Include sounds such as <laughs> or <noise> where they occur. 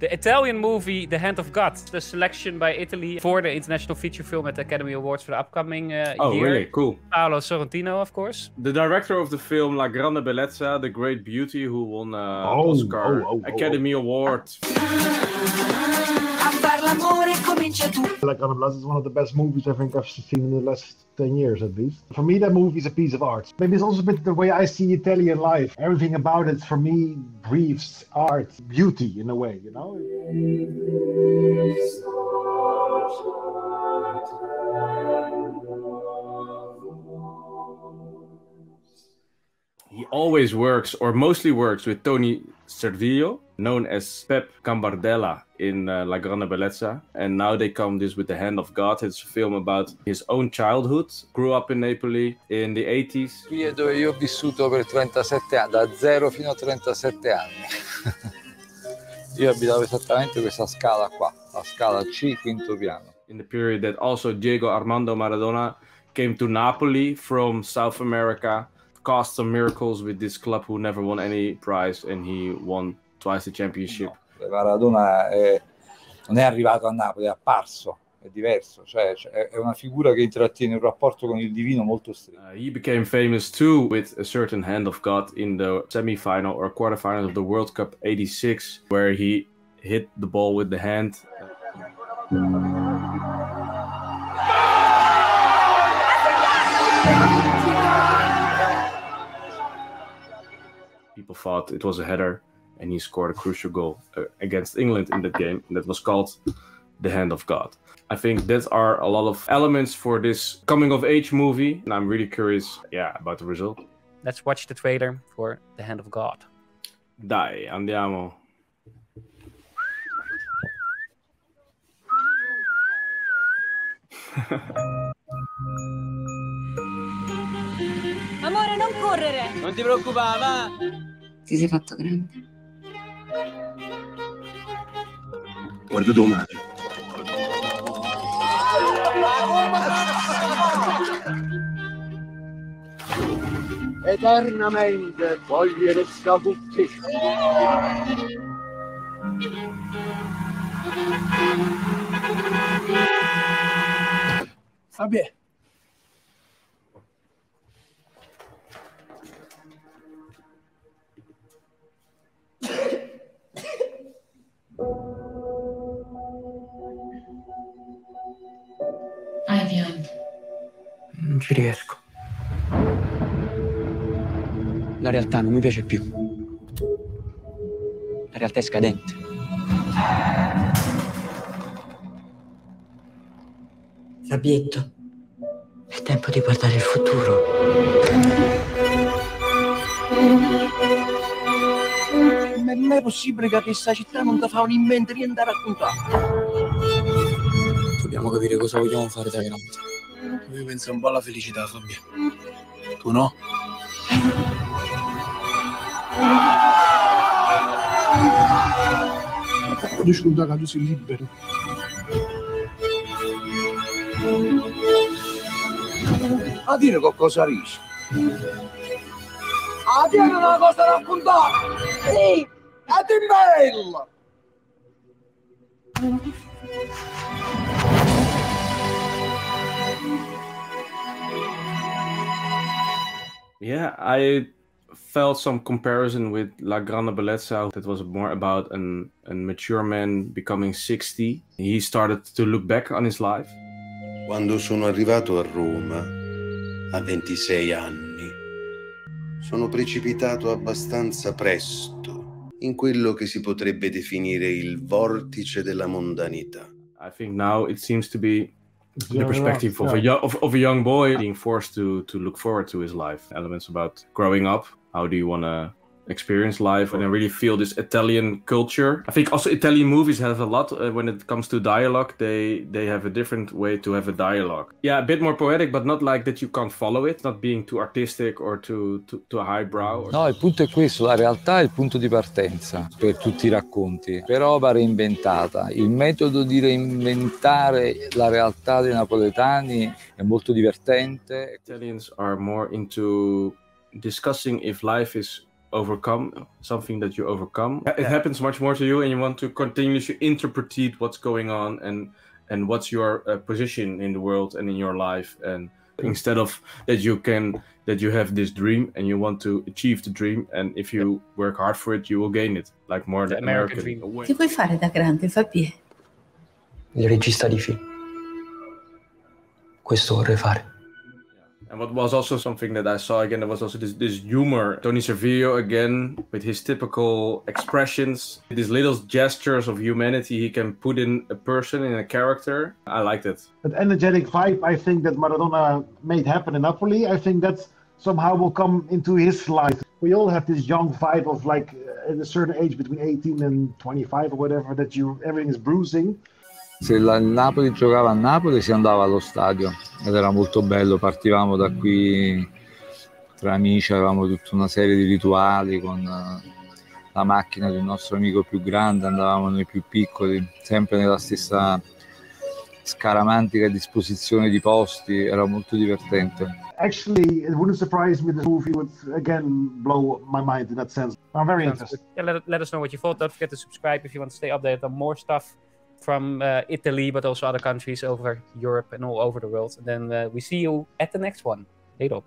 The Italian movie The Hand of God, the selection by Italy for the International Feature Film at the Academy Awards for the upcoming uh, oh, year. really? Cool. Paolo Sorrentino, of course. The director of the film La Grande Bellezza, The Great Beauty, who won uh, Oh, Oscar oh, <laughs> Academy Award. Like on Blast is one of the best movies I think I've seen in the last 10 years at least. For me, that movie is a piece of art. Maybe it's also a bit the way I see Italian life. Everything about it for me breathes art, beauty in a way, you know? He always works, or mostly works, with Toni Servillo, known as Jep Gambardella in uh, La Grande Bellezza. And now they come this with The Hand of God. It's a film about his own childhood. Grew up in Napoli in the 80s. Qui è dove io ho vissuto per 37 anni, da 0 fino a 37 anni. <laughs> io abitavo esattamente questa scala qua, la scala C, quinto piano. In the period that also Diego Armando Maradona came to Napoli from South America, caused some miracles with this club who never won any prize, and he won twice the championship. Maradona è- non è arrivato a Napoli, è apparso, è diverso, cioè cioè, è una figura che intrattiene un rapporto con il divino molto stretto. Uh, he became famous too with a certain hand of God in the semi-final or quarterfinal of the World Cup 86, where he hit the ball with the hand. People thought it was a header, and he scored a crucial goal uh, against England in that game. That was called the hand of God. I think that are a lot of elements for this coming of age movie, and I'm really curious, yeah, about the result. Let's watch the trailer for The Hand of God. Dai, andiamo. Amore, non correre! Non ti preoccupare, va! Ti sei fatto grande. guarda domani. Eternamente cogliere scaputti. Vabbè. Non ci riesco. La realtà non mi piace più. La realtà è scadente. Fabietto, è tempo di guardare il futuro. Ma è mai possibile che questa città non ti fa un invento niente a raccontare? Dobbiamo capire cosa vogliamo fare da grandi. Io penso un po' alla felicità, Fabio. Tu no? Discuta che tu sei libero. A dire qualcosa riesci. A dire una cosa da raccontare. Sì, a te bella. Yeah, I felt some comparison with La Grande Bellezza. That was more about an, a mature man becoming 60. He started to look back on his life. Quando sono arrivato a Roma, a 26 anni, sono precipitato abbastanza presto in quello che si potrebbe definire il vortice della mondanità. I think now it seems to be the perspective of, a yeah. young, of, of a young boy being forced to, to look forward to his life. Elements about growing up. How do you want to experience life and I really feel this Italian culture. I think also Italian movies have a lot uh, when it comes to dialogue. They they have a different way to have a dialogue. Yeah, a bit more poetic, but not like that you can't follow it. Not being too artistic or too too, too highbrow. Or... No, il punto è questo, la realtà è il punto di partenza per tutti i racconti, però va reinventata. Il metodo di reinventare la realtà dei napoletani è molto divertente. Italians are more into discussing if life is overcome something that you overcome. It happens much more to you, and you want to continuously interpret what's going on and and what's your uh, position in the world and in your life and instead of that you can that you have this dream and you want to achieve the dream and if you work hard for it you will gain it like more the, the American, American dream. Che vuoi fare da grande, Fabio? Il regista di film. Questo vorrei fare. And what was also something that I saw again, there was also this, this humor. Toni Servillo again, with his typical expressions, these little gestures of humanity he can put in a person, in a character. I liked it. That energetic vibe, I think that Maradona made happen in Napoli. I think that's somehow will come into his life. We all have this young vibe of like uh, at a certain age, between 18 and 25 or whatever, that you everything is bruising. Se il Napoli giocava a Napoli si andava allo stadio ed era molto bello, partivamo da qui tra amici, avevamo tutta una serie di rituali con eh, la macchina del nostro amico più grande, andavamo noi più piccoli, sempre nella stessa scaramantica disposizione di posti, era molto divertente. Actually, it wouldn't surprise me the movie would again blow my mind in that sense. I'm very interested. Yeah, let, let us know what you thought. Don't forget to subscribe if you want to stay updated on more stuff. From uh, Italy, but also other countries over Europe and all over the world. And then uh, we see you at the next one. Later.